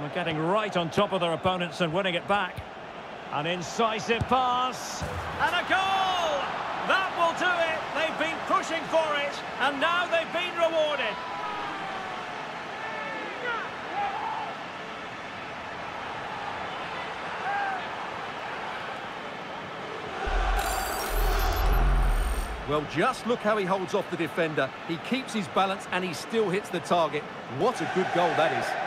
They're getting right on top of their opponents and winning it back. An incisive pass. And a goal! That will do it. They've been pushing for it. And now they've been rewarded. Well, just look how he holds off the defender. He keeps his balance and he still hits the target. What a good goal that is.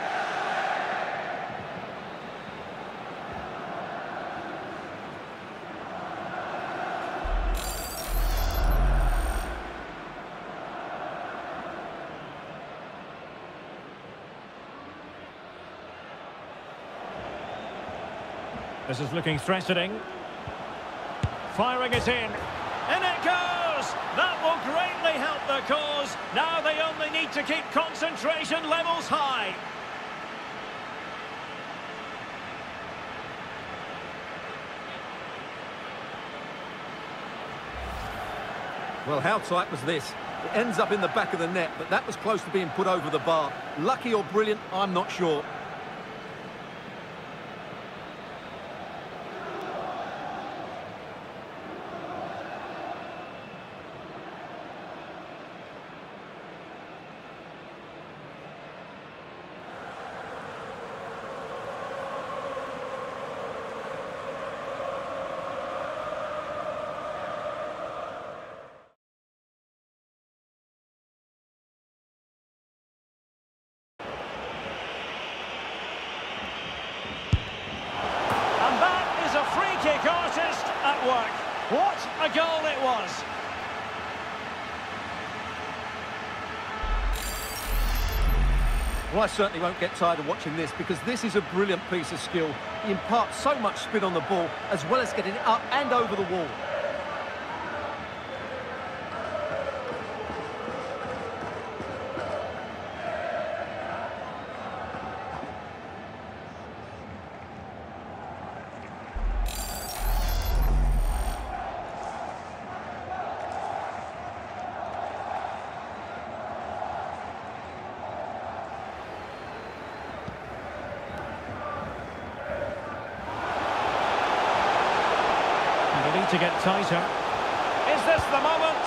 This is looking threatening. Firing it in. In it goes! That will greatly help the cause. Now they only need to keep concentration levels high. Well, how tight was this? It ends up in the back of the net, but that was close to being put over the bar. Lucky or brilliant, I'm not sure. And that is a free kick artist at work. What a goal it was. Well, I certainly won't get tired of watching this because this is a brilliant piece of skill. He imparts so much spin on the ball as well as getting it up and over the wall. And to get tighter. Is this the moment?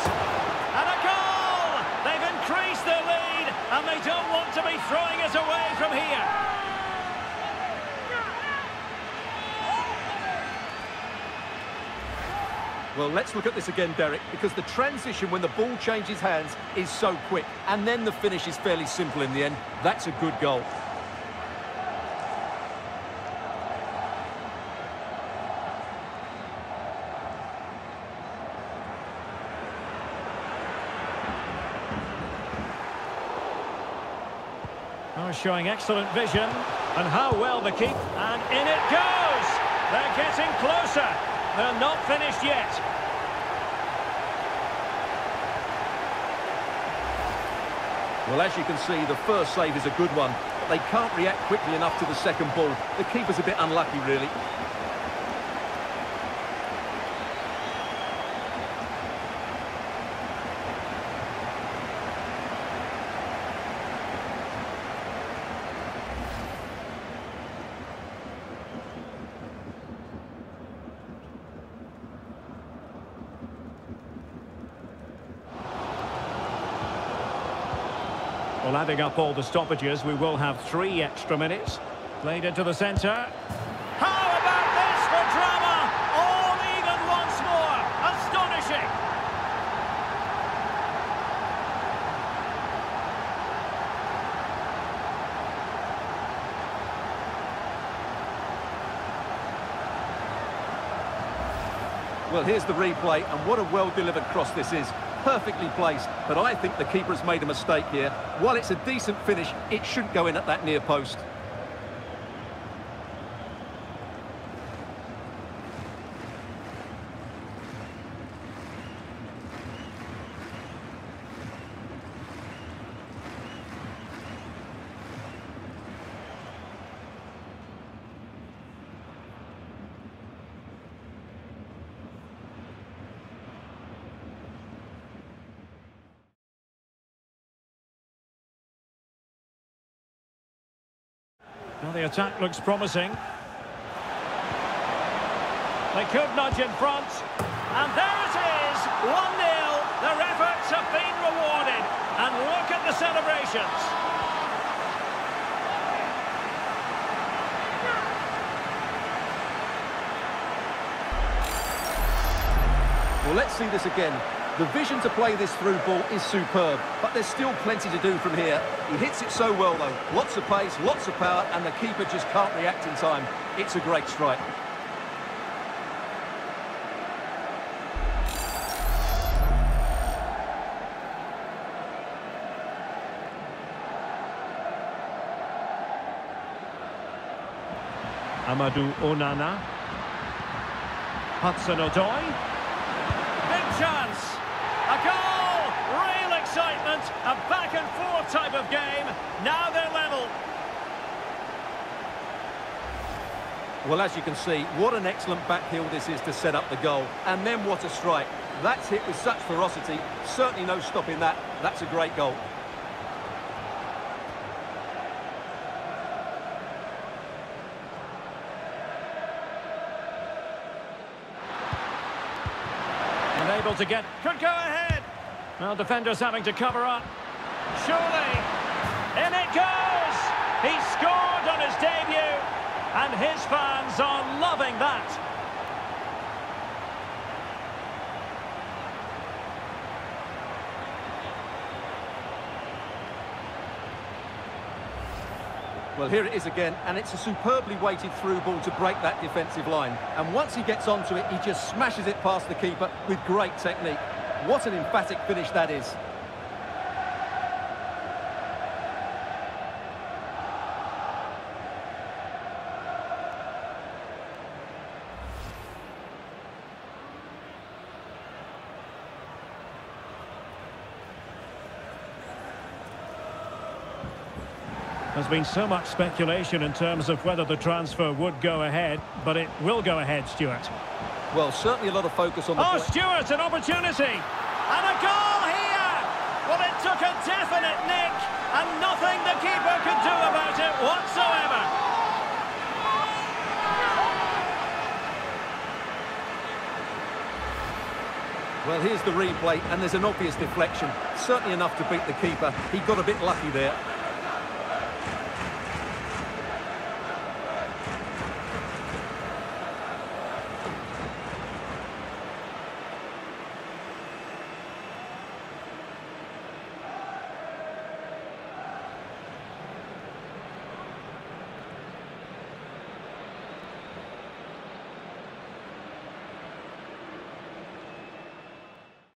And a goal! They've increased their lead, and they don't want to be throwing it away from here. Well, let's look at this again, Derek, because the transition when the ball changes hands is so quick, and then the finish is fairly simple in the end. That's a good goal. Showing excellent vision. And how well the keep. And in it goes! They're getting closer. They're not finished yet. Well, as you can see, the first save is a good one, but they can't react quickly enough to the second ball. The keeper's a bit unlucky, really. Well, adding up all the stoppages, we will have three extra minutes. Played into the centre. How about this for drama? All even once more. Astonishing. Well, here's the replay, and what a well-delivered cross this is. Perfectly placed, but I think the keeper has made a mistake here. While it's a decent finish, it shouldn't go in at that near post. Well, the attack looks promising. They could nudge in front. And there it is, 1-0. Their efforts have been rewarded. And look at the celebrations. Well, let's see this again. The vision to play this through ball is superb, but there's still plenty to do from here. He hits it so well, though. Lots of pace, lots of power, and the keeper just can't react in time. It's a great strike. Amadou Onana. Hudson Odoi. Big chance. Goal. Real excitement. A back and forth type of game. Now they're level. Well, as you can see, what an excellent back heel this is to set up the goal. And then what a strike. That's hit with such ferocity. Certainly no stopping that. That's a great goal. able to get... Could go ahead. Well, defenders having to cover up. Surely. In it goes. He scored on his debut. And his fans are loving that. Well, here it is again, and it's a superbly weighted through ball to break that defensive line. And once he gets onto it, he just smashes it past the keeper with great technique. What an emphatic finish that is. There's been so much speculation in terms of whether the transfer would go ahead, but it will go ahead, Stewart. Well, certainly a lot of focus on the... Oh, Stewart, an opportunity! And a goal here! Well, it took a definite nick, and nothing the keeper could do about it whatsoever. Well, here's the replay, and there's an obvious deflection. Certainly enough to beat the keeper. He got a bit lucky there.